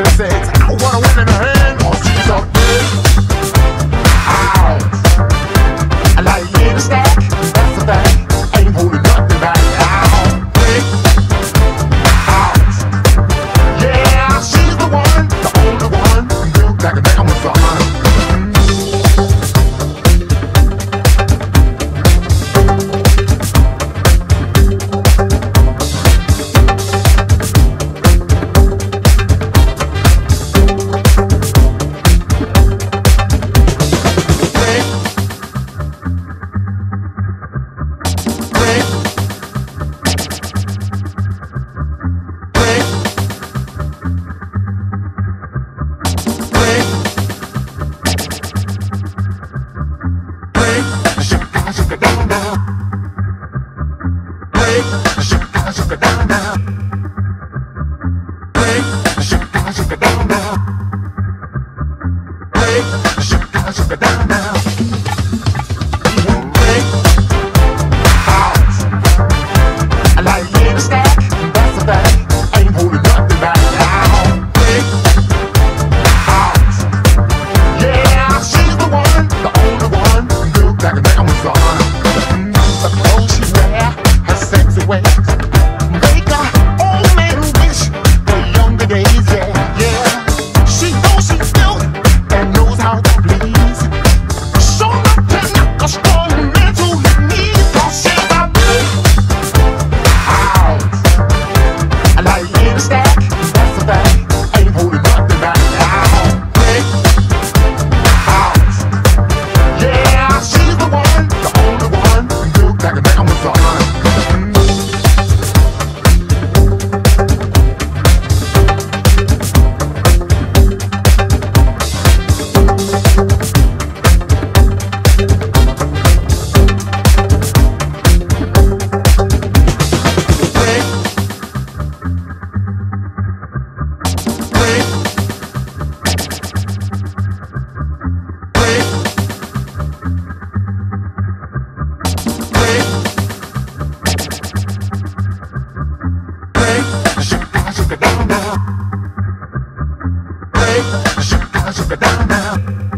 I wanna win it. down, down. Shaka, shaka down now.